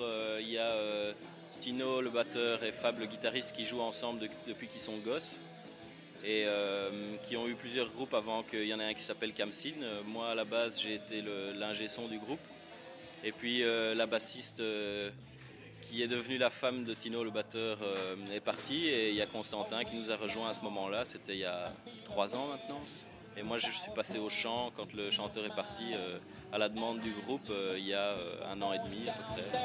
Euh, il y a euh, Tino, le batteur, et Fab, le guitariste, qui jouent ensemble depuis qu'ils sont gosses et qui ont eu plusieurs groupes avant qu'il y en ait un qui s'appelle Kamsin. moi, à la base, j'ai été l'ingé son du groupe. Et puis la bassiste qui est devenue la femme de Tino, le batteur, est partie. Et il y a Constantin qui nous a rejoint à ce moment-là. C'était il y a trois ans maintenant. Et moi, je suis passé au chant. Quand le chanteur est parti euh, à la demande du groupe euh, il y a euh, un an et demi à peu près.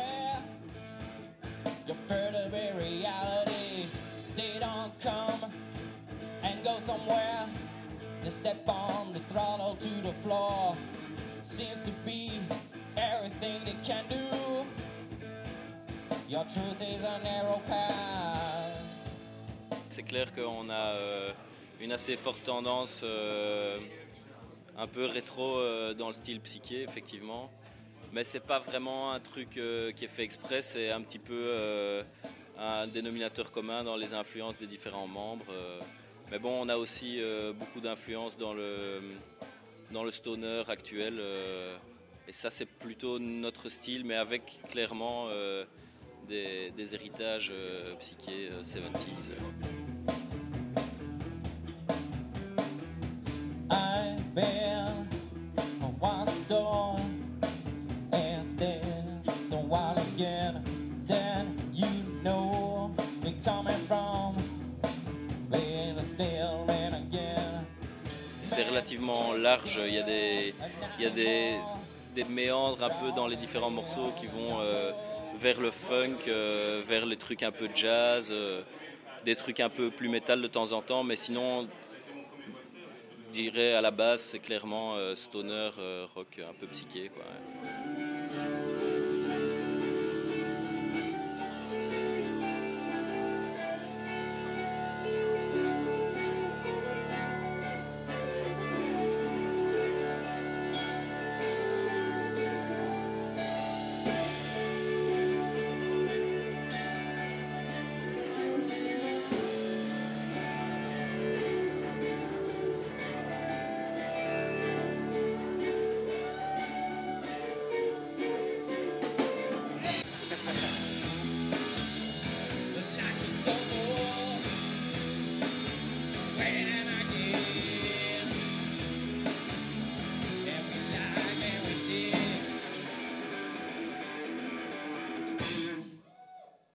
C'est clair qu'on a une assez forte tendance euh, un peu rétro euh, dans le style psyché, effectivement. Mais c'est pas vraiment un truc euh, qui est fait exprès, c'est un petit peu un dénominateur commun dans les influences des différents membres. mais bon, on a aussi beaucoup d'influences dans le, dans le stoner actuel. et ça, c'est plutôt notre style, mais avec clairement des, des, héritages psychés 70s. C'est relativement large, il y a des, il y a des, des, méandres un peu dans les différents morceaux qui vont euh, vers le funk, euh, vers les trucs un peu jazz, euh, des trucs un peu plus métal de temps en temps, mais sinon dirais à la base, c'est clairement euh, stoner, euh, rock un peu psyché. Quoi.